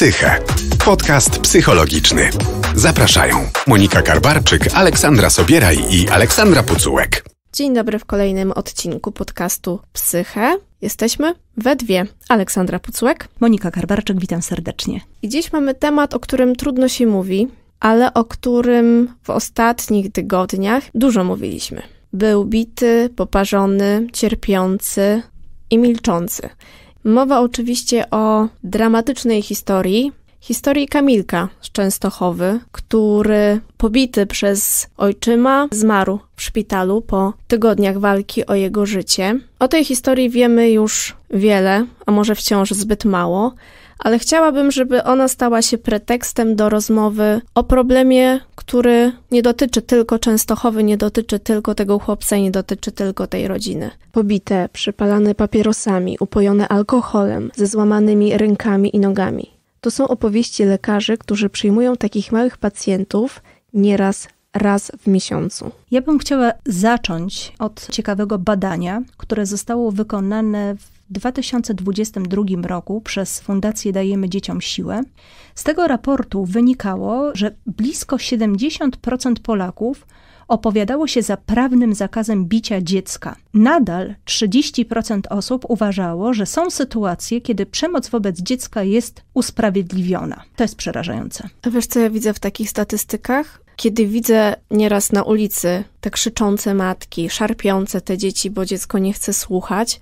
Psyche. Podcast psychologiczny. Zapraszają Monika Karbarczyk, Aleksandra Sobieraj i Aleksandra Pucułek. Dzień dobry w kolejnym odcinku podcastu Psyche. Jesteśmy we dwie. Aleksandra Pucułek. Monika Karbarczyk, witam serdecznie. I dziś mamy temat, o którym trudno się mówi, ale o którym w ostatnich tygodniach dużo mówiliśmy. Był bity, poparzony, cierpiący i milczący. Mowa oczywiście o dramatycznej historii, historii Kamilka z Częstochowy, który pobity przez ojczyma zmarł w szpitalu po tygodniach walki o jego życie. O tej historii wiemy już wiele, a może wciąż zbyt mało, ale chciałabym, żeby ona stała się pretekstem do rozmowy o problemie, który nie dotyczy tylko Częstochowy, nie dotyczy tylko tego chłopca, nie dotyczy tylko tej rodziny. Pobite, przypalane papierosami, upojone alkoholem, ze złamanymi rękami i nogami. To są opowieści lekarzy, którzy przyjmują takich małych pacjentów nieraz raz w miesiącu. Ja bym chciała zacząć od ciekawego badania, które zostało wykonane w 2022 roku przez Fundację Dajemy Dzieciom Siłę. Z tego raportu wynikało, że blisko 70% Polaków opowiadało się za prawnym zakazem bicia dziecka. Nadal 30% osób uważało, że są sytuacje, kiedy przemoc wobec dziecka jest usprawiedliwiona. To jest przerażające. A wiesz, co ja widzę w takich statystykach? Kiedy widzę nieraz na ulicy te krzyczące matki, szarpiące te dzieci, bo dziecko nie chce słuchać,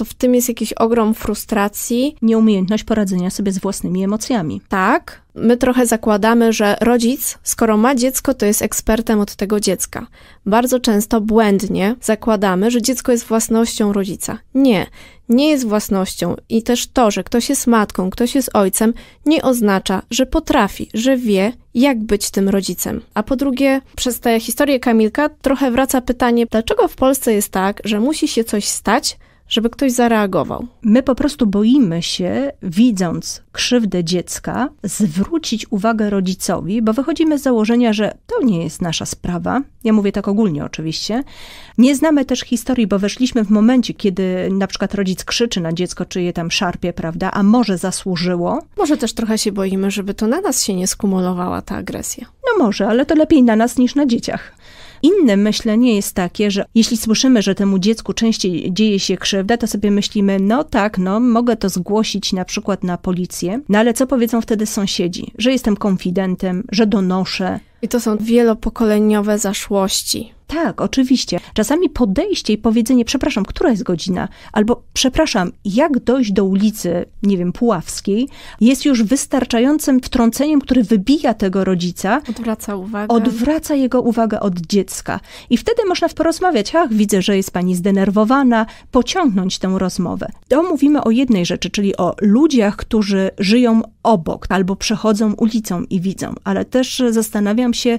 to w tym jest jakiś ogrom frustracji. Nieumiejętność poradzenia sobie z własnymi emocjami. Tak. My trochę zakładamy, że rodzic, skoro ma dziecko, to jest ekspertem od tego dziecka. Bardzo często błędnie zakładamy, że dziecko jest własnością rodzica. Nie, nie jest własnością i też to, że ktoś jest matką, ktoś jest ojcem, nie oznacza, że potrafi, że wie, jak być tym rodzicem. A po drugie, przez tę historię Kamilka trochę wraca pytanie, dlaczego w Polsce jest tak, że musi się coś stać, żeby ktoś zareagował. My po prostu boimy się, widząc krzywdę dziecka, zwrócić uwagę rodzicowi, bo wychodzimy z założenia, że to nie jest nasza sprawa. Ja mówię tak ogólnie oczywiście. Nie znamy też historii, bo weszliśmy w momencie, kiedy na przykład rodzic krzyczy na dziecko, czy je tam szarpie, prawda, a może zasłużyło. Może też trochę się boimy, żeby to na nas się nie skumulowała ta agresja. No może, ale to lepiej na nas niż na dzieciach. Inne myślenie jest takie, że jeśli słyszymy, że temu dziecku częściej dzieje się krzywda, to sobie myślimy, no tak, no mogę to zgłosić na przykład na policję, no ale co powiedzą wtedy sąsiedzi? Że jestem konfidentem, że donoszę. I to są wielopokoleniowe zaszłości. Tak, oczywiście. Czasami podejście i powiedzenie, przepraszam, która jest godzina, albo przepraszam, jak dojść do ulicy, nie wiem, Puławskiej, jest już wystarczającym wtrąceniem, który wybija tego rodzica. Odwraca uwagę. Odwraca jego uwagę od dziecka. I wtedy można porozmawiać, ach, widzę, że jest pani zdenerwowana, pociągnąć tę rozmowę. To mówimy o jednej rzeczy, czyli o ludziach, którzy żyją obok albo przechodzą ulicą i widzą, ale też zastanawiam się,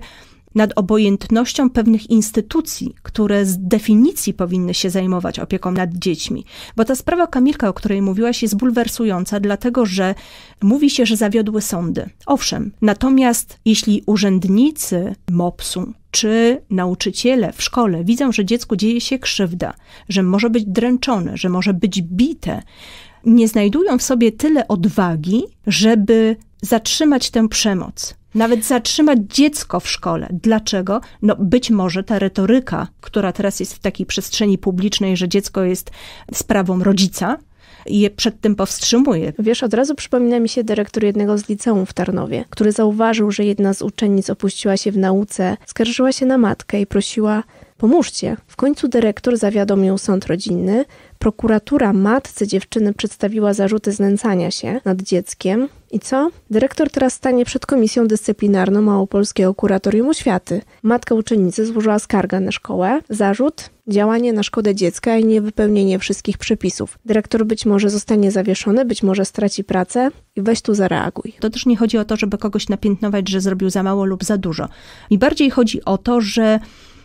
nad obojętnością pewnych instytucji, które z definicji powinny się zajmować opieką nad dziećmi. Bo ta sprawa Kamilka, o której mówiłaś, jest bulwersująca, dlatego że mówi się, że zawiodły sądy. Owszem, natomiast jeśli urzędnicy MOPS-u czy nauczyciele w szkole widzą, że dziecku dzieje się krzywda, że może być dręczone, że może być bite, nie znajdują w sobie tyle odwagi, żeby zatrzymać tę przemoc, nawet zatrzymać dziecko w szkole. Dlaczego? No być może ta retoryka, która teraz jest w takiej przestrzeni publicznej, że dziecko jest sprawą rodzica, je przed tym powstrzymuje. Wiesz, od razu przypomina mi się dyrektor jednego z liceum w Tarnowie, który zauważył, że jedna z uczennic opuściła się w nauce, skarżyła się na matkę i prosiła pomóżcie. W końcu dyrektor zawiadomił sąd rodzinny, prokuratura matce dziewczyny przedstawiła zarzuty znęcania się nad dzieckiem. I co? Dyrektor teraz stanie przed komisją dyscyplinarną Małopolskiego Kuratorium Oświaty. Matka uczennicy złożyła skargę na szkołę. Zarzut? Działanie na szkodę dziecka i niewypełnienie wszystkich przepisów. Dyrektor być może zostanie zawieszony, być może straci pracę i weź tu zareaguj. To też nie chodzi o to, żeby kogoś napiętnować, że zrobił za mało lub za dużo. Mi bardziej chodzi o to, że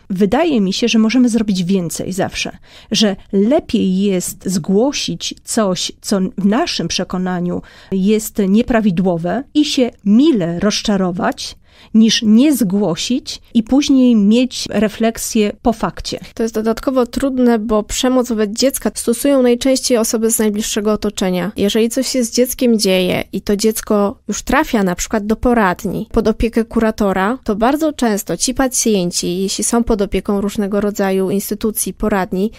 wydaje mi się, że możemy zrobić więcej zawsze, że lepiej jest zgłosić coś, co w naszym przekonaniu jest nieprawidłowe i się mile rozczarować, niż nie zgłosić i później mieć refleksję po fakcie. To jest dodatkowo trudne, bo przemoc wobec dziecka stosują najczęściej osoby z najbliższego otoczenia. Jeżeli coś się z dzieckiem dzieje i to dziecko już trafia na przykład do poradni, pod opiekę kuratora, to bardzo często ci pacjenci, jeśli są pod opieką różnego rodzaju instytucji, poradni,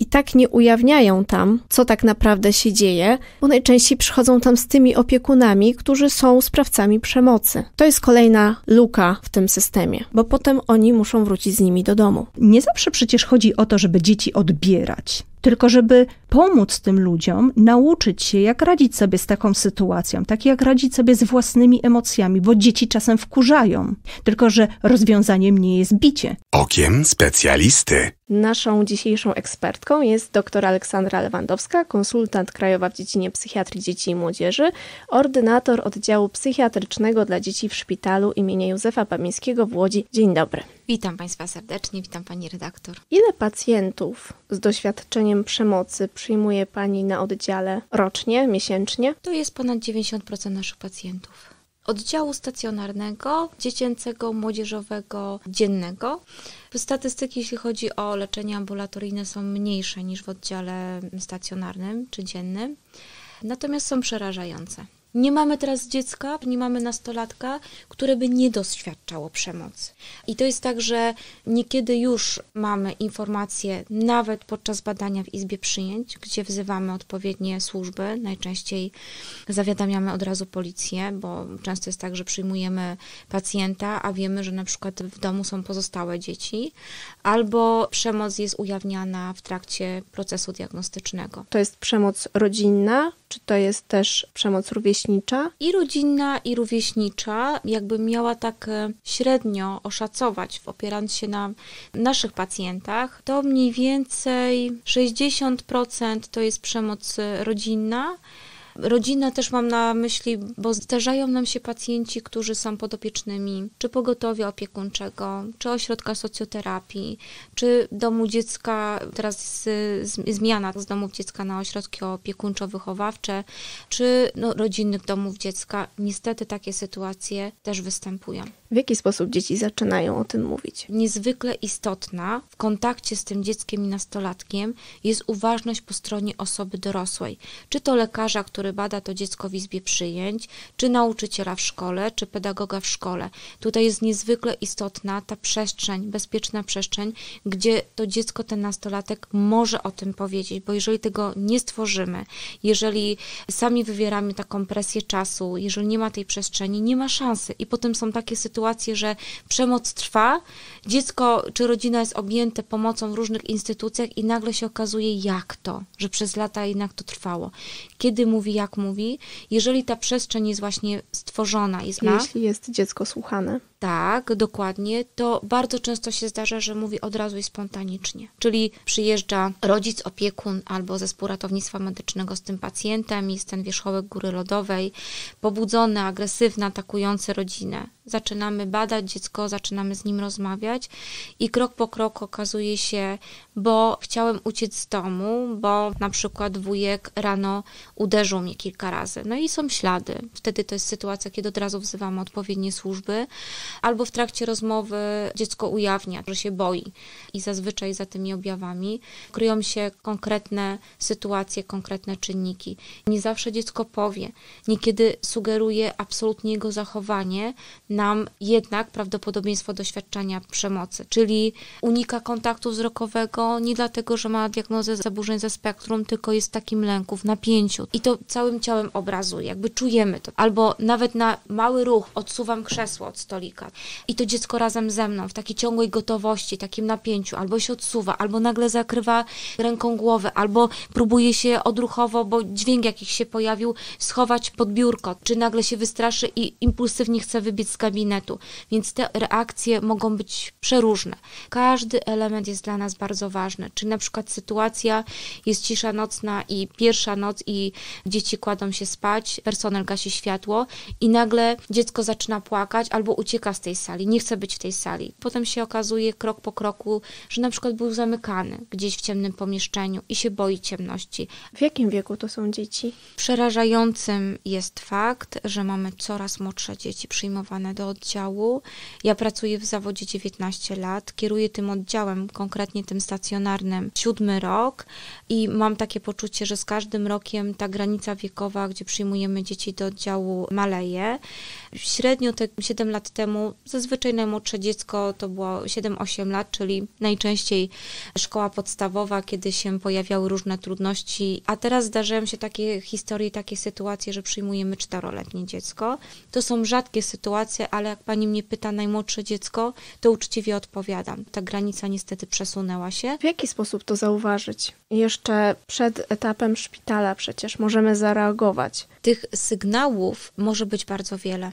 i tak nie ujawniają tam, co tak naprawdę się dzieje, bo najczęściej przychodzą tam z tymi opiekunami, którzy są sprawcami przemocy. To jest kolejna luka w tym systemie, bo potem oni muszą wrócić z nimi do domu. Nie zawsze przecież chodzi o to, żeby dzieci odbierać tylko żeby pomóc tym ludziom nauczyć się, jak radzić sobie z taką sytuacją, tak jak radzić sobie z własnymi emocjami, bo dzieci czasem wkurzają, tylko że rozwiązaniem nie jest bicie. Okiem specjalisty. Naszą dzisiejszą ekspertką jest dr Aleksandra Lewandowska, konsultant krajowa w dziedzinie psychiatrii dzieci i młodzieży, ordynator oddziału psychiatrycznego dla dzieci w szpitalu imienia Józefa Pamińskiego w Łodzi. Dzień dobry. Witam Państwa serdecznie, witam Pani redaktor. Ile pacjentów z doświadczeniem przemocy przyjmuje Pani na oddziale rocznie, miesięcznie? To jest ponad 90% naszych pacjentów. Oddziału stacjonarnego, dziecięcego, młodzieżowego, dziennego. Statystyki, jeśli chodzi o leczenie ambulatoryjne, są mniejsze niż w oddziale stacjonarnym czy dziennym, natomiast są przerażające. Nie mamy teraz dziecka, nie mamy nastolatka, które by nie doświadczało przemocy. I to jest tak, że niekiedy już mamy informacje, nawet podczas badania w Izbie Przyjęć, gdzie wzywamy odpowiednie służby, najczęściej zawiadamiamy od razu policję, bo często jest tak, że przyjmujemy pacjenta, a wiemy, że na przykład w domu są pozostałe dzieci, albo przemoc jest ujawniana w trakcie procesu diagnostycznego. To jest przemoc rodzinna, czy to jest też przemoc rówieśnicza? I rodzinna, i rówieśnicza. Jakbym miała tak e, średnio oszacować, opierając się na naszych pacjentach, to mniej więcej 60% to jest przemoc e, rodzinna, Rodzina też mam na myśli, bo zdarzają nam się pacjenci, którzy są podopiecznymi, czy pogotowia opiekuńczego, czy ośrodka socjoterapii, czy domu dziecka, teraz z, zmiana z domów dziecka na ośrodki opiekuńczo-wychowawcze, czy no, rodzinnych domów dziecka. Niestety takie sytuacje też występują. W jaki sposób dzieci zaczynają o tym mówić? Niezwykle istotna w kontakcie z tym dzieckiem i nastolatkiem jest uważność po stronie osoby dorosłej. Czy to lekarza, który bada to dziecko w izbie przyjęć, czy nauczyciela w szkole, czy pedagoga w szkole. Tutaj jest niezwykle istotna ta przestrzeń, bezpieczna przestrzeń, gdzie to dziecko, ten nastolatek może o tym powiedzieć, bo jeżeli tego nie stworzymy, jeżeli sami wywieramy taką presję czasu, jeżeli nie ma tej przestrzeni, nie ma szansy. I potem są takie sytuacje, że przemoc trwa, dziecko czy rodzina jest objęte pomocą w różnych instytucjach i nagle się okazuje, jak to, że przez lata jednak to trwało. Kiedy mówi, jak mówi, jeżeli ta przestrzeń jest właśnie stworzona, jest na... Jeśli jest dziecko słuchane. Tak, dokładnie, to bardzo często się zdarza, że mówi od razu i spontanicznie. Czyli przyjeżdża rodzic, opiekun albo zespół ratownictwa medycznego z tym pacjentem, jest ten wierzchołek góry lodowej, pobudzony, agresywny, atakujący rodzinę. Zaczynamy badać dziecko, zaczynamy z nim rozmawiać i krok po kroku okazuje się, bo chciałem uciec z domu, bo na przykład wujek rano uderzył mnie kilka razy. No i są ślady. Wtedy to jest sytuacja, kiedy od razu wzywamy odpowiednie służby, albo w trakcie rozmowy dziecko ujawnia, że się boi i zazwyczaj za tymi objawami kryją się konkretne sytuacje, konkretne czynniki. Nie zawsze dziecko powie, niekiedy sugeruje absolutnie jego zachowanie. Nam jednak prawdopodobieństwo doświadczenia przemocy, czyli unika kontaktu wzrokowego nie dlatego, że ma diagnozę zaburzeń ze spektrum, tylko jest takim lęku, w napięciu. I to całym ciałem obrazuje, jakby czujemy to. Albo nawet na mały ruch odsuwam krzesło od stolika i to dziecko razem ze mną w takiej ciągłej gotowości, takim napięciu, albo się odsuwa, albo nagle zakrywa ręką głowę, albo próbuje się odruchowo, bo dźwięk jakiś się pojawił, schować pod biurko, czy nagle się wystraszy i impulsywnie chce wybiec z gabinetu. Więc te reakcje mogą być przeróżne. Każdy element jest dla nas bardzo ważny. Czy na przykład sytuacja jest cisza nocna i pierwsza noc i dzieci kładą się spać, personel gasi światło i nagle dziecko zaczyna płakać albo ucieka z tej sali, nie chce być w tej sali. Potem się okazuje krok po kroku, że na przykład był zamykany gdzieś w ciemnym pomieszczeniu i się boi ciemności. W jakim wieku to są dzieci? Przerażającym jest fakt, że mamy coraz młodsze dzieci przyjmowane do oddziału. Ja pracuję w zawodzie 19 lat, kieruję tym oddziałem, konkretnie tym stacjonarnym, siódmy rok i mam takie poczucie, że z każdym rokiem ta granica wiekowa, gdzie przyjmujemy dzieci do oddziału, maleje. Średnio te 7 lat temu, zazwyczaj najmłodsze dziecko to było 7-8 lat, czyli najczęściej szkoła podstawowa, kiedy się pojawiały różne trudności, a teraz zdarzają się takie historie, takie sytuacje, że przyjmujemy czteroletnie dziecko. To są rzadkie sytuacje, ale jak pani mnie pyta najmłodsze dziecko, to uczciwie odpowiadam. Ta granica niestety przesunęła się. W jaki sposób to zauważyć? Jeszcze przed etapem szpitala przecież możemy zareagować. Tych sygnałów może być bardzo wiele.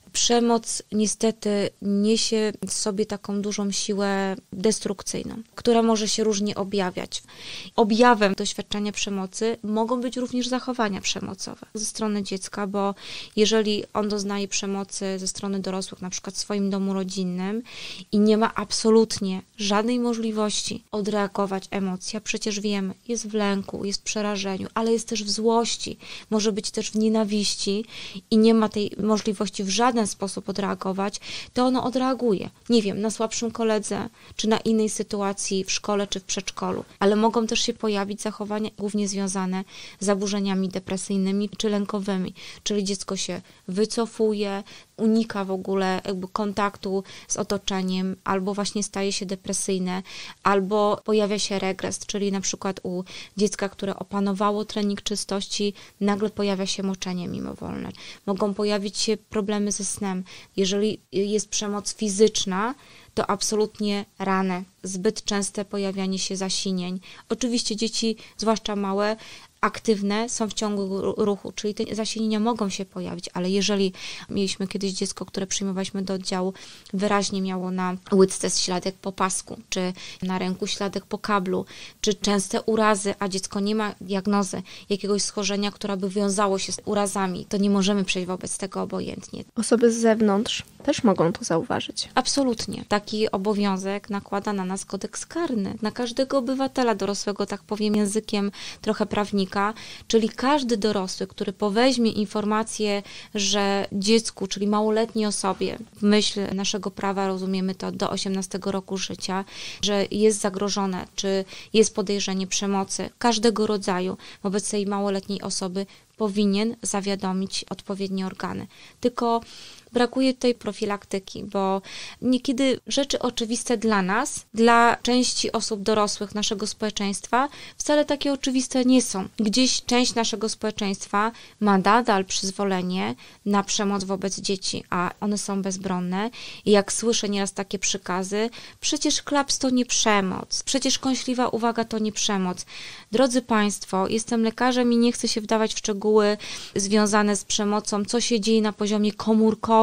Przemoc niestety niesie w sobie taką dużą siłę destrukcyjną, która może się różnie objawiać. Objawem doświadczenia przemocy mogą być również zachowania przemocowe ze strony dziecka, bo jeżeli on doznaje przemocy ze strony dorosłych, na przykład w swoim domu rodzinnym i nie ma absolutnie żadnej możliwości odreagować emocji, a przecież wiemy, jest w lęku, jest w przerażeniu, ale jest też w złości, może być też w nienawiści i nie ma tej możliwości w żaden żaden sposób odreagować, to ono odreaguje. Nie wiem, na słabszym koledze, czy na innej sytuacji w szkole, czy w przedszkolu. Ale mogą też się pojawić zachowania głównie związane z zaburzeniami depresyjnymi czy lękowymi, czyli dziecko się wycofuje, unika w ogóle jakby kontaktu z otoczeniem, albo właśnie staje się depresyjne, albo pojawia się regres, czyli na przykład u dziecka, które opanowało trening czystości, nagle pojawia się moczenie mimowolne. Mogą pojawić się problemy ze snem. Jeżeli jest przemoc fizyczna, to absolutnie rane, zbyt częste pojawianie się zasinień. Oczywiście dzieci, zwłaszcza małe, aktywne są w ciągu ruchu, czyli te zasinienia mogą się pojawić, ale jeżeli mieliśmy kiedyś dziecko, które przyjmowaliśmy do oddziału, wyraźnie miało na łydce śladek po pasku, czy na ręku śladek po kablu, czy częste urazy, a dziecko nie ma diagnozy jakiegoś schorzenia, które by wiązało się z urazami, to nie możemy przejść wobec tego obojętnie. Osoby z zewnątrz też mogą to zauważyć. Absolutnie. Taki obowiązek nakłada na nas kodeks karny, na każdego obywatela dorosłego, tak powiem językiem trochę prawnika, czyli każdy dorosły, który poweźmie informację, że dziecku, czyli małoletniej osobie, w myśl naszego prawa rozumiemy to do 18 roku życia, że jest zagrożone, czy jest podejrzenie przemocy każdego rodzaju wobec tej małoletniej osoby, powinien zawiadomić odpowiednie organy. Tylko brakuje tej profilaktyki, bo niekiedy rzeczy oczywiste dla nas, dla części osób dorosłych naszego społeczeństwa, wcale takie oczywiste nie są. Gdzieś część naszego społeczeństwa ma nadal przyzwolenie na przemoc wobec dzieci, a one są bezbronne. I jak słyszę nieraz takie przykazy, przecież klaps to nie przemoc, przecież kąśliwa uwaga to nie przemoc. Drodzy Państwo, jestem lekarzem i nie chcę się wdawać w szczegóły związane z przemocą, co się dzieje na poziomie komórkowym,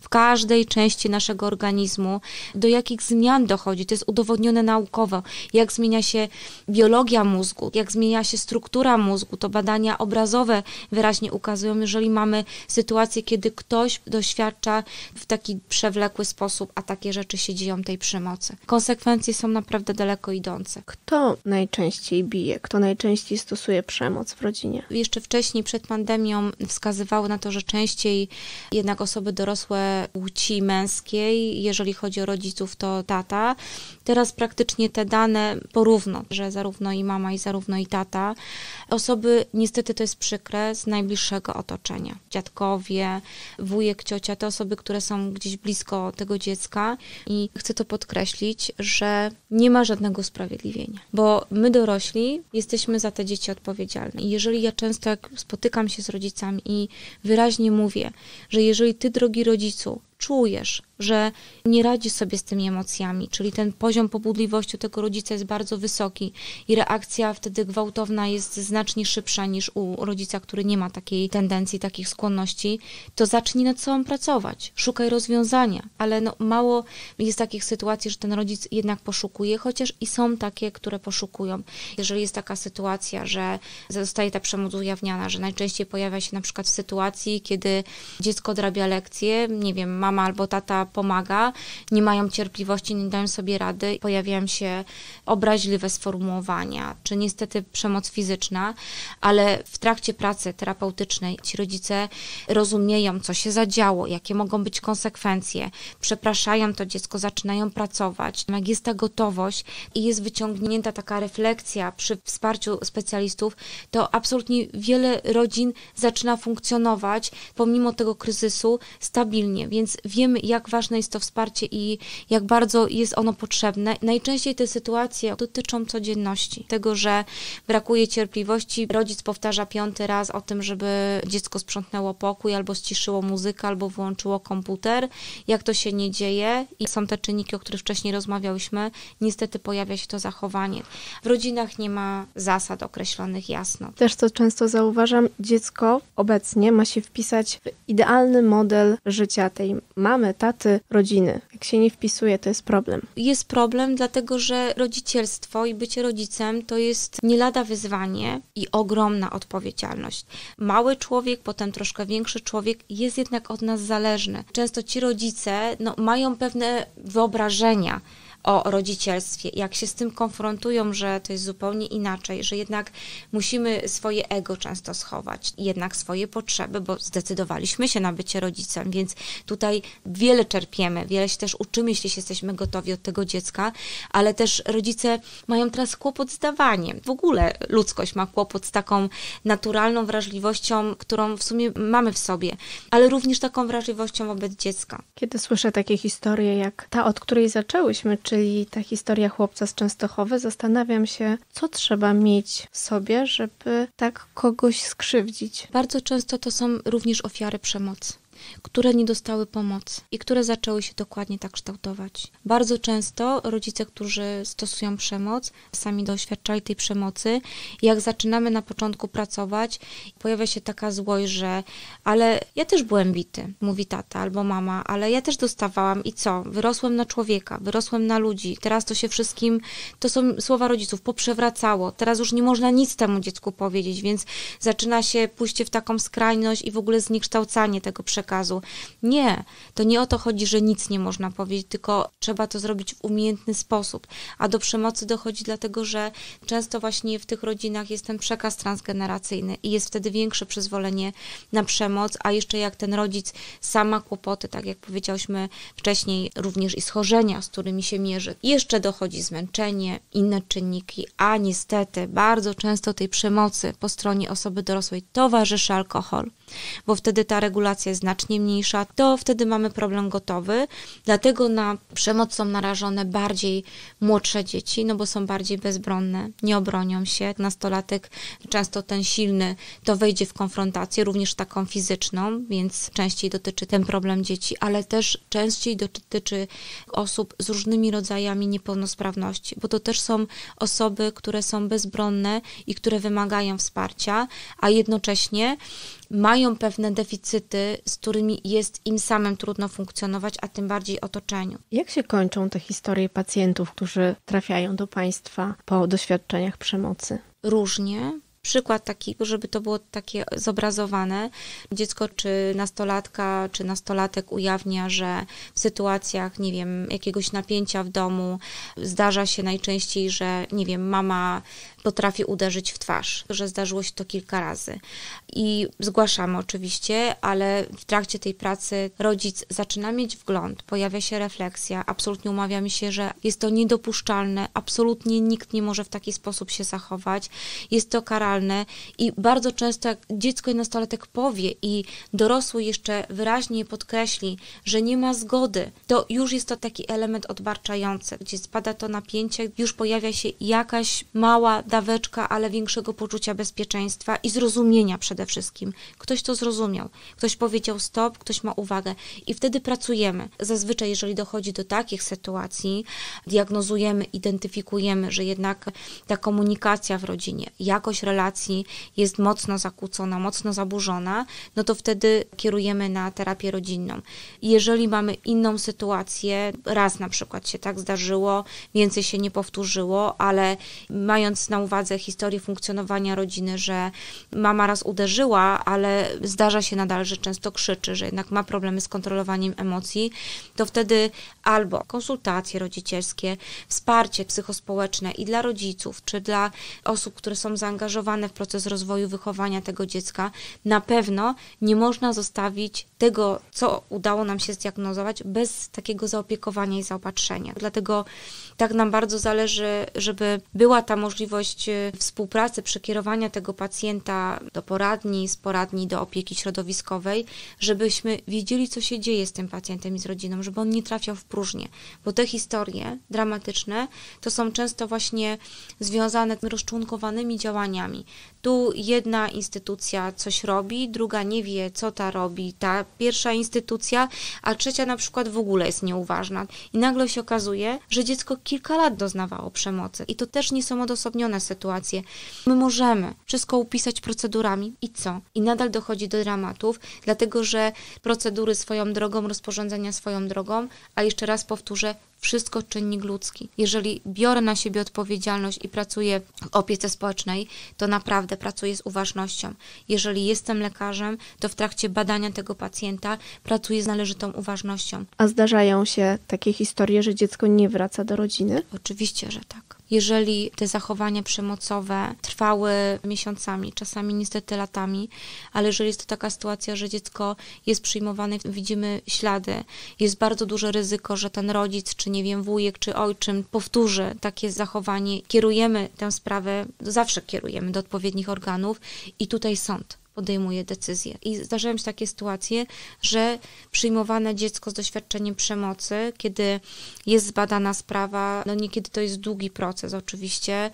w każdej części naszego organizmu, do jakich zmian dochodzi. To jest udowodnione naukowo, jak zmienia się biologia mózgu, jak zmienia się struktura mózgu. To badania obrazowe wyraźnie ukazują, jeżeli mamy sytuację, kiedy ktoś doświadcza w taki przewlekły sposób, a takie rzeczy się dzieją tej przemocy. Konsekwencje są naprawdę daleko idące. Kto najczęściej bije? Kto najczęściej stosuje przemoc w rodzinie? Jeszcze wcześniej, przed pandemią, wskazywały na to, że częściej jednak osoby osoby dorosłe płci męskiej, jeżeli chodzi o rodziców, to tata. Teraz praktycznie te dane porówno, że zarówno i mama, i zarówno i tata. Osoby, niestety to jest przykre, z najbliższego otoczenia. Dziadkowie, wujek, ciocia, te osoby, które są gdzieś blisko tego dziecka. I chcę to podkreślić, że nie ma żadnego usprawiedliwienia, bo my dorośli jesteśmy za te dzieci odpowiedzialni. I jeżeli ja często jak spotykam się z rodzicami i wyraźnie mówię, że jeżeli ty drogi rodzicu, czujesz, że nie radzi sobie z tymi emocjami, czyli ten poziom pobudliwości u tego rodzica jest bardzo wysoki i reakcja wtedy gwałtowna jest znacznie szybsza niż u rodzica, który nie ma takiej tendencji, takich skłonności, to zacznij nad sobą pracować, szukaj rozwiązania, ale no, mało jest takich sytuacji, że ten rodzic jednak poszukuje, chociaż i są takie, które poszukują. Jeżeli jest taka sytuacja, że zostaje ta przemoc ujawniana, że najczęściej pojawia się na przykład w sytuacji, kiedy dziecko odrabia lekcje, nie wiem, ma mama albo tata pomaga, nie mają cierpliwości, nie dają sobie rady, pojawiają się obraźliwe sformułowania, czy niestety przemoc fizyczna, ale w trakcie pracy terapeutycznej ci rodzice rozumieją, co się zadziało, jakie mogą być konsekwencje, przepraszają to dziecko, zaczynają pracować. Jak jest ta gotowość i jest wyciągnięta taka refleksja przy wsparciu specjalistów, to absolutnie wiele rodzin zaczyna funkcjonować pomimo tego kryzysu stabilnie, więc wiemy, jak ważne jest to wsparcie i jak bardzo jest ono potrzebne. Najczęściej te sytuacje dotyczą codzienności, tego, że brakuje cierpliwości, rodzic powtarza piąty raz o tym, żeby dziecko sprzątnęło pokój, albo ściszyło muzykę, albo włączyło komputer. Jak to się nie dzieje i są te czynniki, o których wcześniej rozmawiałyśmy, niestety pojawia się to zachowanie. W rodzinach nie ma zasad określonych jasno. Też to często zauważam, dziecko obecnie ma się wpisać w idealny model życia tej mamy, taty, rodziny. Jak się nie wpisuje, to jest problem. Jest problem, dlatego że rodzicielstwo i bycie rodzicem to jest nie lada wyzwanie i ogromna odpowiedzialność. Mały człowiek, potem troszkę większy człowiek jest jednak od nas zależny. Często ci rodzice no, mają pewne wyobrażenia, o rodzicielstwie, jak się z tym konfrontują, że to jest zupełnie inaczej, że jednak musimy swoje ego często schować, jednak swoje potrzeby, bo zdecydowaliśmy się na bycie rodzicem, więc tutaj wiele czerpiemy, wiele się też uczymy, jeśli jesteśmy gotowi od tego dziecka, ale też rodzice mają teraz kłopot z dawaniem. W ogóle ludzkość ma kłopot z taką naturalną wrażliwością, którą w sumie mamy w sobie, ale również taką wrażliwością wobec dziecka. Kiedy słyszę takie historie jak ta, od której zaczęłyśmy, czyli ta historia chłopca z Częstochowy, zastanawiam się, co trzeba mieć w sobie, żeby tak kogoś skrzywdzić. Bardzo często to są również ofiary przemocy które nie dostały pomocy i które zaczęły się dokładnie tak kształtować. Bardzo często rodzice, którzy stosują przemoc, sami doświadczali tej przemocy. Jak zaczynamy na początku pracować, pojawia się taka złość, że ale ja też byłem bity, mówi tata albo mama, ale ja też dostawałam i co? Wyrosłem na człowieka, wyrosłem na ludzi. Teraz to się wszystkim, to są słowa rodziców, poprzewracało. Teraz już nie można nic temu dziecku powiedzieć, więc zaczyna się pójście w taką skrajność i w ogóle zniekształcanie tego przekazu przekazu. Nie, to nie o to chodzi, że nic nie można powiedzieć, tylko trzeba to zrobić w umiejętny sposób. A do przemocy dochodzi dlatego, że często właśnie w tych rodzinach jest ten przekaz transgeneracyjny i jest wtedy większe przyzwolenie na przemoc, a jeszcze jak ten rodzic sama kłopoty, tak jak powiedziałyśmy wcześniej, również i schorzenia, z którymi się mierzy. Jeszcze dochodzi zmęczenie, inne czynniki, a niestety bardzo często tej przemocy po stronie osoby dorosłej towarzyszy alkohol bo wtedy ta regulacja jest znacznie mniejsza, to wtedy mamy problem gotowy. Dlatego na przemoc są narażone bardziej młodsze dzieci, no bo są bardziej bezbronne, nie obronią się. Nastolatek, często ten silny, to wejdzie w konfrontację, również taką fizyczną, więc częściej dotyczy ten problem dzieci, ale też częściej dotyczy osób z różnymi rodzajami niepełnosprawności, bo to też są osoby, które są bezbronne i które wymagają wsparcia, a jednocześnie mają pewne deficyty, z którymi jest im samym trudno funkcjonować, a tym bardziej otoczeniu. Jak się kończą te historie pacjentów, którzy trafiają do Państwa po doświadczeniach przemocy? Różnie. Przykład taki, żeby to było takie zobrazowane. Dziecko czy nastolatka, czy nastolatek ujawnia, że w sytuacjach, nie wiem, jakiegoś napięcia w domu zdarza się najczęściej, że, nie wiem, mama potrafi uderzyć w twarz, że zdarzyło się to kilka razy. I zgłaszamy oczywiście, ale w trakcie tej pracy rodzic zaczyna mieć wgląd, pojawia się refleksja, absolutnie umawiamy się, że jest to niedopuszczalne, absolutnie nikt nie może w taki sposób się zachować, jest to karalne i bardzo często jak dziecko i nastolatek powie i dorosły jeszcze wyraźnie podkreśli, że nie ma zgody, to już jest to taki element odbarczający, gdzie spada to napięcie, już pojawia się jakaś mała daweczka, ale większego poczucia bezpieczeństwa i zrozumienia przede wszystkim. Ktoś to zrozumiał, ktoś powiedział stop, ktoś ma uwagę i wtedy pracujemy. Zazwyczaj, jeżeli dochodzi do takich sytuacji, diagnozujemy, identyfikujemy, że jednak ta komunikacja w rodzinie, jakość relacji, relacji jest mocno zakłócona, mocno zaburzona, no to wtedy kierujemy na terapię rodzinną. Jeżeli mamy inną sytuację, raz na przykład się tak zdarzyło, więcej się nie powtórzyło, ale mając na uwadze historię funkcjonowania rodziny, że mama raz uderzyła, ale zdarza się nadal, że często krzyczy, że jednak ma problemy z kontrolowaniem emocji, to wtedy albo konsultacje rodzicielskie, wsparcie psychospołeczne i dla rodziców, czy dla osób, które są zaangażowane w proces rozwoju wychowania tego dziecka, na pewno nie można zostawić tego, co udało nam się zdiagnozować, bez takiego zaopiekowania i zaopatrzenia. Dlatego tak nam bardzo zależy, żeby była ta możliwość e, współpracy, przekierowania tego pacjenta do poradni, z poradni do opieki środowiskowej, żebyśmy wiedzieli, co się dzieje z tym pacjentem i z rodziną, żeby on nie trafiał w próżnię. Bo te historie dramatyczne to są często właśnie związane z rozczłonkowanymi działaniami. me. Tu jedna instytucja coś robi, druga nie wie, co ta robi, ta pierwsza instytucja, a trzecia na przykład w ogóle jest nieuważna. I nagle się okazuje, że dziecko kilka lat doznawało przemocy. I to też nie są odosobnione sytuacje. My możemy wszystko upisać procedurami i co? I nadal dochodzi do dramatów, dlatego że procedury swoją drogą, rozporządzenia swoją drogą, a jeszcze raz powtórzę, wszystko czynnik ludzki. Jeżeli biorę na siebie odpowiedzialność i pracuję w opiece społecznej, to naprawdę pracuję z uważnością. Jeżeli jestem lekarzem, to w trakcie badania tego pacjenta pracuję z należytą uważnością. A zdarzają się takie historie, że dziecko nie wraca do rodziny? Oczywiście, że tak jeżeli te zachowania przemocowe trwały miesiącami, czasami niestety latami, ale jeżeli jest to taka sytuacja, że dziecko jest przyjmowane, widzimy ślady, jest bardzo duże ryzyko, że ten rodzic, czy nie wiem, wujek, czy ojczym powtórzy takie zachowanie, kierujemy tę sprawę, zawsze kierujemy do odpowiednich organów i tutaj sąd podejmuje decyzję. I zdarzają się takie sytuacje, że przyjmowane dziecko z doświadczeniem przemocy, kiedy jest zbadana sprawa, no niekiedy to jest długi proces oczywiście,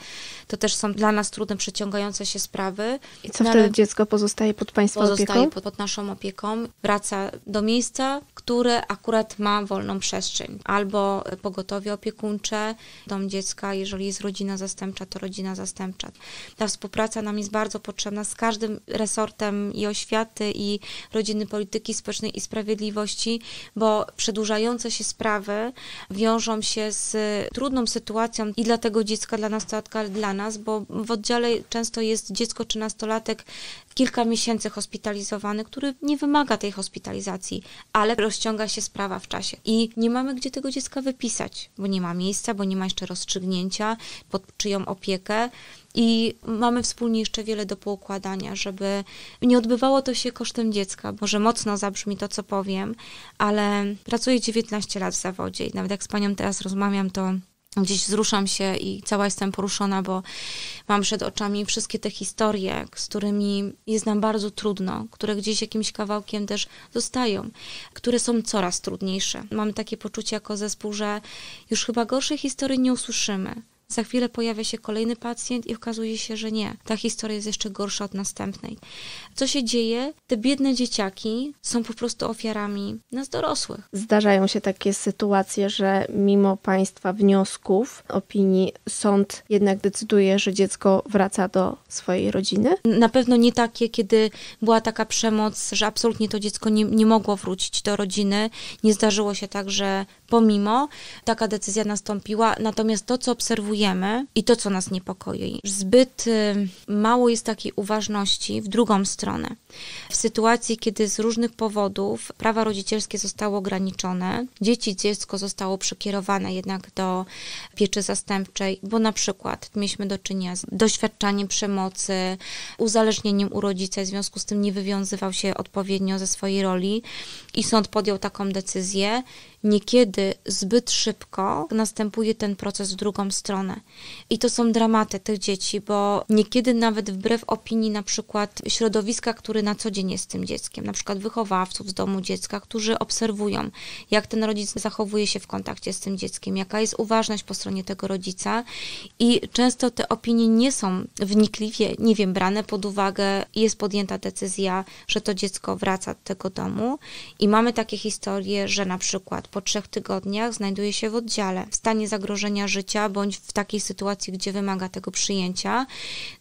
to też są dla nas trudne, przeciągające się sprawy. I co no, wtedy dziecko pozostaje pod Państwa pozostaje opieką? Pozostaje pod naszą opieką, wraca do miejsca, które akurat ma wolną przestrzeń. Albo pogotowie opiekuńcze, dom dziecka, jeżeli jest rodzina zastępcza, to rodzina zastępcza. Ta współpraca nam jest bardzo potrzebna z każdym resortem resortem i oświaty, i rodziny polityki społecznej i sprawiedliwości, bo przedłużające się sprawy wiążą się z trudną sytuacją i dla tego dziecka, dla nastolatka, ale dla nas, bo w oddziale często jest dziecko czy nastolatek kilka miesięcy hospitalizowany, który nie wymaga tej hospitalizacji, ale rozciąga się sprawa w czasie. I nie mamy gdzie tego dziecka wypisać, bo nie ma miejsca, bo nie ma jeszcze rozstrzygnięcia, pod czyją opiekę. I mamy wspólnie jeszcze wiele do poukładania, żeby nie odbywało to się kosztem dziecka. Może mocno zabrzmi to, co powiem, ale pracuję 19 lat w zawodzie i nawet jak z panią teraz rozmawiam, to gdzieś wzruszam się i cała jestem poruszona, bo mam przed oczami wszystkie te historie, z którymi jest nam bardzo trudno, które gdzieś jakimś kawałkiem też zostają, które są coraz trudniejsze. Mamy takie poczucie jako zespół, że już chyba gorszej historii nie usłyszymy za chwilę pojawia się kolejny pacjent i okazuje się, że nie. Ta historia jest jeszcze gorsza od następnej. Co się dzieje? Te biedne dzieciaki są po prostu ofiarami nas dorosłych. Zdarzają się takie sytuacje, że mimo państwa wniosków, opinii, sąd jednak decyduje, że dziecko wraca do swojej rodziny? Na pewno nie takie, kiedy była taka przemoc, że absolutnie to dziecko nie, nie mogło wrócić do rodziny. Nie zdarzyło się tak, że pomimo taka decyzja nastąpiła. Natomiast to, co obserwujemy i to, co nas niepokoi, zbyt y, mało jest takiej uważności w drugą stronę. W sytuacji, kiedy z różnych powodów prawa rodzicielskie zostały ograniczone, dzieci, dziecko zostało przekierowane jednak do pieczy zastępczej, bo na przykład mieliśmy do czynienia z doświadczaniem przemocy, uzależnieniem u rodzica, w związku z tym nie wywiązywał się odpowiednio ze swojej roli i sąd podjął taką decyzję, niekiedy zbyt szybko następuje ten proces w drugą stronę. I to są dramaty tych dzieci, bo niekiedy nawet wbrew opinii na przykład środowiska, który na co dzień jest z tym dzieckiem, na przykład wychowawców z domu dziecka, którzy obserwują, jak ten rodzic zachowuje się w kontakcie z tym dzieckiem, jaka jest uważność po stronie tego rodzica. I często te opinie nie są wnikliwie, nie wiem, brane pod uwagę. Jest podjęta decyzja, że to dziecko wraca do tego domu. I mamy takie historie, że na przykład po trzech tygodniach znajduje się w oddziale, w stanie zagrożenia życia, bądź w takiej sytuacji, gdzie wymaga tego przyjęcia,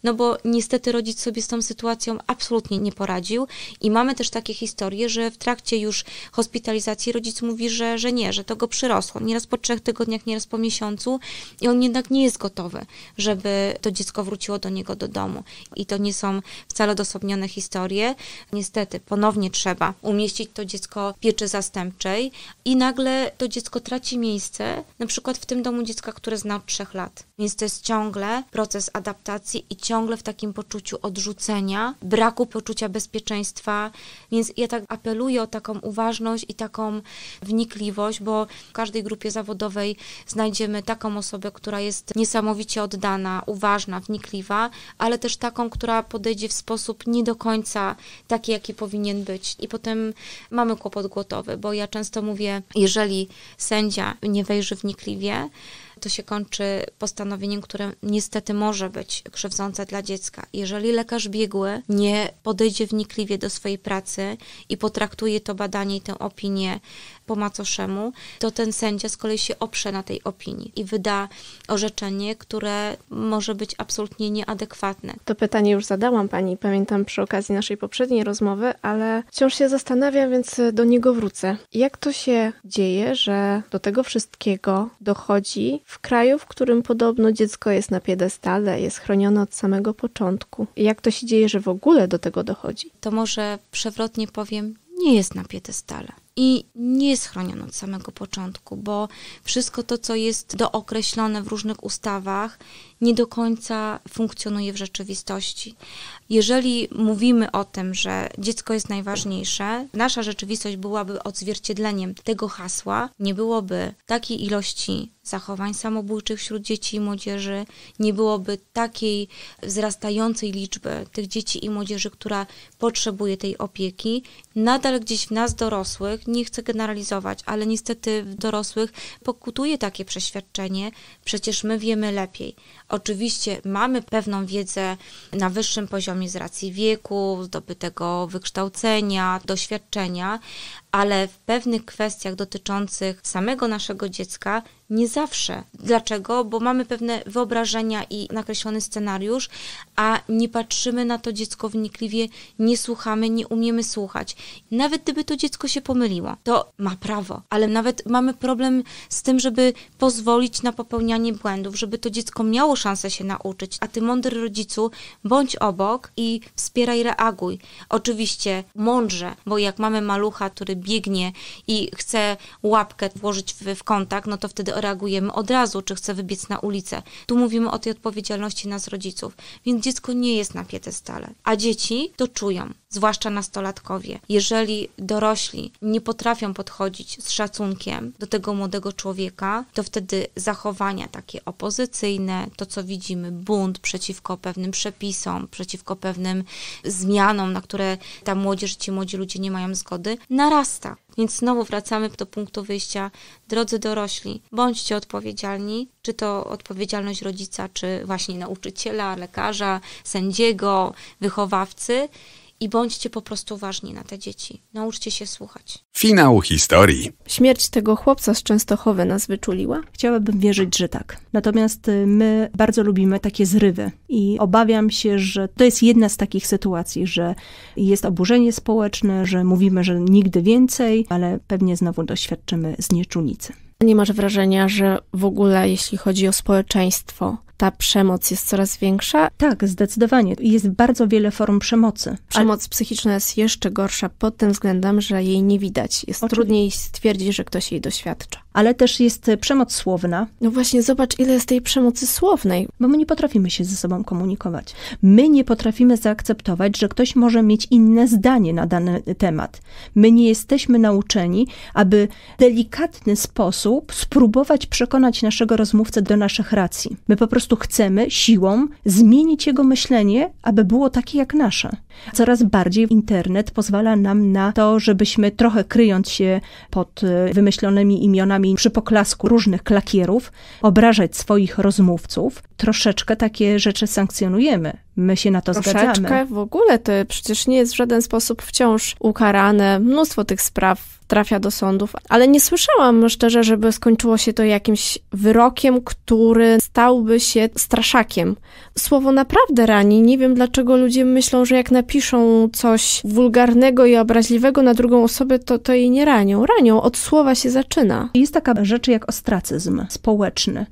no bo niestety rodzic sobie z tą sytuacją absolutnie nie poradził. I mamy też takie historie, że w trakcie już hospitalizacji rodzic mówi, że, że nie, że to go przyrosło, nieraz po trzech tygodniach, nieraz po miesiącu. I on jednak nie jest gotowy, żeby to dziecko wróciło do niego do domu. I to nie są wcale odosobnione historie. Niestety, ponownie trzeba umieścić to dziecko w pieczy zastępczej i nagle to dziecko traci miejsce, na przykład w tym domu dziecka, które zna od trzech lat. Więc to jest ciągle proces adaptacji i ciągle w takim poczuciu odrzucenia, braku poczucia bezpieczeństwa. Więc ja tak apeluję o taką uważność i taką wnikliwość, bo w każdej grupie zawodowej znajdziemy taką osobę, która jest niesamowicie oddana, uważna, wnikliwa, ale też taką, która podejdzie w sposób nie do końca taki, jaki powinien być. I potem mamy kłopot głotowy, bo ja często mówię, jeżeli sędzia nie wejrzy wnikliwie, to się kończy postanowieniem, które niestety może być krzywdzące dla dziecka. Jeżeli lekarz biegły nie podejdzie wnikliwie do swojej pracy i potraktuje to badanie i tę opinię po macoszemu, to ten sędzia z kolei się oprze na tej opinii i wyda orzeczenie, które może być absolutnie nieadekwatne. To pytanie już zadałam pani, pamiętam przy okazji naszej poprzedniej rozmowy, ale wciąż się zastanawiam, więc do niego wrócę. Jak to się dzieje, że do tego wszystkiego dochodzi w kraju, w którym podobno dziecko jest na piedestale, jest chronione od samego początku? Jak to się dzieje, że w ogóle do tego dochodzi? To może przewrotnie powiem, nie jest na piedestale i nie jest od samego początku, bo wszystko to, co jest dookreślone w różnych ustawach, nie do końca funkcjonuje w rzeczywistości. Jeżeli mówimy o tym, że dziecko jest najważniejsze, nasza rzeczywistość byłaby odzwierciedleniem tego hasła, nie byłoby takiej ilości zachowań samobójczych wśród dzieci i młodzieży, nie byłoby takiej wzrastającej liczby tych dzieci i młodzieży, która potrzebuje tej opieki. Nadal gdzieś w nas dorosłych, nie chcę generalizować, ale niestety w dorosłych pokutuje takie przeświadczenie, przecież my wiemy lepiej. Oczywiście mamy pewną wiedzę na wyższym poziomie z racji wieku, zdobytego wykształcenia, doświadczenia, ale w pewnych kwestiach dotyczących samego naszego dziecka nie zawsze. Dlaczego? Bo mamy pewne wyobrażenia i nakreślony scenariusz, a nie patrzymy na to dziecko wnikliwie, nie słuchamy, nie umiemy słuchać. Nawet gdyby to dziecko się pomyliło, to ma prawo, ale nawet mamy problem z tym, żeby pozwolić na popełnianie błędów, żeby to dziecko miało szansę się nauczyć, a ty mądry rodzicu, bądź obok i wspieraj, reaguj. Oczywiście mądrze, bo jak mamy malucha, który biegnie i chce łapkę włożyć w, w kontakt, no to wtedy reagujemy od razu, czy chce wybiec na ulicę. Tu mówimy o tej odpowiedzialności nas rodziców, więc dziecko nie jest na piedestale, a dzieci to czują, zwłaszcza nastolatkowie. Jeżeli dorośli nie potrafią podchodzić z szacunkiem do tego młodego człowieka, to wtedy zachowania takie opozycyjne, to co widzimy, bunt przeciwko pewnym przepisom, przeciwko pewnym zmianom, na które ta młodzież, ci młodzi ludzie nie mają zgody, narasta. Więc znowu wracamy do punktu wyjścia. Drodzy dorośli, bądźcie odpowiedzialni, czy to odpowiedzialność rodzica, czy właśnie nauczyciela, lekarza, sędziego, wychowawcy i bądźcie po prostu ważni na te dzieci. Nauczcie się słuchać. Finał historii. Śmierć tego chłopca z Częstochowy nas wyczuliła? Chciałabym wierzyć, że tak. Natomiast y, my bardzo lubimy takie zrywy i obawiam się, że to jest jedna z takich sytuacji, że jest oburzenie społeczne, że mówimy, że nigdy więcej, ale pewnie znowu doświadczymy znieczulnicy. Nie masz wrażenia, że w ogóle jeśli chodzi o społeczeństwo, ta przemoc jest coraz większa? Tak, zdecydowanie. Jest bardzo wiele form przemocy. Przemoc psychiczna jest jeszcze gorsza pod tym względem, że jej nie widać. Jest Oczywiście. trudniej stwierdzić, że ktoś jej doświadcza. Ale też jest przemoc słowna, No właśnie, zobacz, ile jest tej przemocy słownej. bo my nie potrafimy się ze sobą komunikować. My nie potrafimy zaakceptować, że ktoś może mieć inne zdanie na dany temat. My nie jesteśmy nauczeni, aby w delikatny sposób spróbować przekonać naszego rozmówcę do naszych racji. My po prostu chcemy siłą zmienić jego myślenie, aby było takie jak nasze. Coraz bardziej internet pozwala nam na to, żebyśmy trochę kryjąc się pod e, wymyślonymi imionami przy poklasku różnych klakierów, obrażać swoich rozmówców. Troszeczkę takie rzeczy sankcjonujemy. My się na to Troszeczkę zgadzamy. w ogóle to przecież nie jest w żaden sposób wciąż ukarane. Mnóstwo tych spraw trafia do sądów, ale nie słyszałam szczerze, żeby skończyło się to jakimś wyrokiem, który stałby się straszakiem. Słowo naprawdę rani. Nie wiem, dlaczego ludzie myślą, że jak napiszą coś wulgarnego i obraźliwego na drugą osobę, to, to jej nie ranią. Ranią, od słowa się zaczyna. Jest taka rzecz jak ostracyzm społeczny.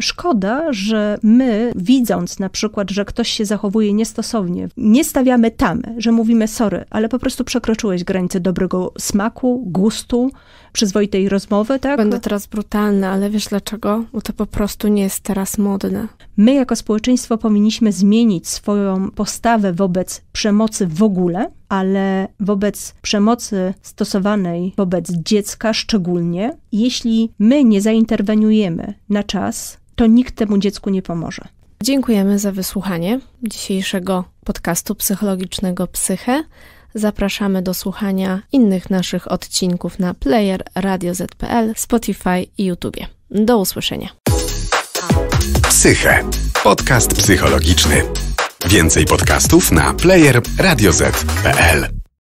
Szkoda, że my, widząc na przykład, że ktoś się zachowuje niestosownie, nie stawiamy tamy, że mówimy sorry, ale po prostu przekroczyłeś granicę dobrego smaku, gustu, przyzwoitej rozmowy, tak? Będę teraz brutalna, ale wiesz dlaczego? Bo to po prostu nie jest teraz modne. My jako społeczeństwo powinniśmy zmienić swoją postawę wobec przemocy w ogóle, ale wobec przemocy stosowanej wobec dziecka szczególnie. Jeśli my nie zainterweniujemy na czas, to nikt temu dziecku nie pomoże. Dziękujemy za wysłuchanie dzisiejszego podcastu psychologicznego Psyche. Zapraszamy do słuchania innych naszych odcinków na player Radio ZPL, Spotify i YouTube. Do usłyszenia. Psyche. Podcast psychologiczny. Więcej podcastów na player radioz.pl.